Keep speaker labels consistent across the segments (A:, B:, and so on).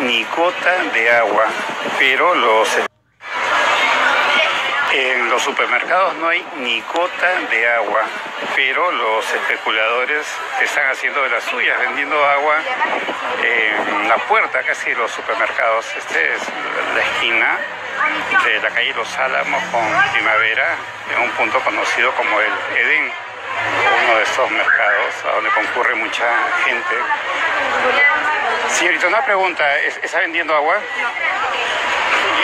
A: ni gota de agua, pero los en los supermercados no hay ni gota de agua, pero los especuladores están haciendo de las suyas, vendiendo agua en la puerta casi de los supermercados. Este es la esquina de la calle Los Álamos con Primavera, en un punto conocido como el Edén, uno de estos mercados a donde concurre mucha gente. Señorita, una pregunta, ¿está vendiendo agua?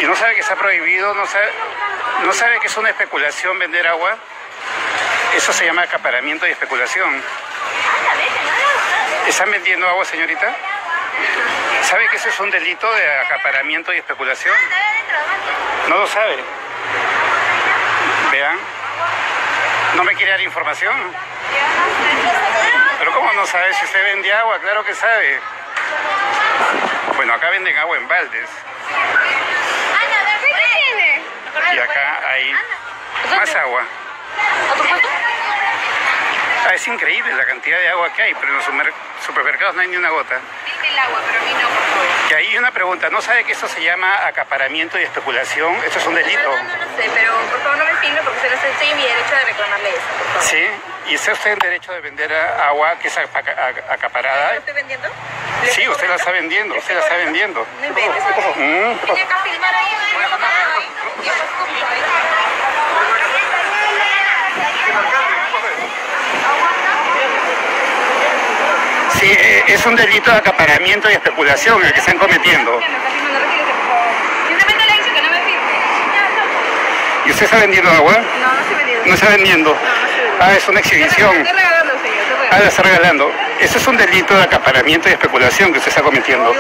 A: ¿Y no sabe que está prohibido? ¿No sabe, ¿No sabe que es una especulación vender agua? Eso se llama acaparamiento y especulación. ¿Están vendiendo agua, señorita? ¿Sabe que eso es un delito de acaparamiento y especulación? ¿No lo sabe? Vean. ¿No me quiere dar información? ¿Pero cómo no sabe si usted vende agua? Claro que sabe. Bueno, acá venden agua en baldes. Y acá hay más agua. Ah, es increíble la cantidad de agua que hay, pero en los supermercados no hay ni una gota.
B: el agua, pero a mí no, por favor.
A: Y hay una pregunta, ¿no sabe que esto se llama acaparamiento y especulación? Esto es un delito.
B: No, no, no, lo sé, pero por favor no me filme porque se no estoy en mi derecho de reclamarle eso, por favor.
A: Sí, y está usted en derecho de vender agua que es acaparada.
B: ¿Lo estoy vendiendo?
A: Usted la está vendiendo, usted la está vendiendo.
B: No inventes.
A: Mm. Sí, eh, es un delito de acaparamiento y especulación el que están cometiendo. ¿Y usted está vendiendo agua?
B: No, no estoy vendiendo.
A: No está vendiendo.
B: No, no estoy vendiendo.
A: Ah, es una exhibición
B: ha de
A: estar
B: regalando.
A: Eso es un delito de acaparamiento y especulación que usted está cometiendo.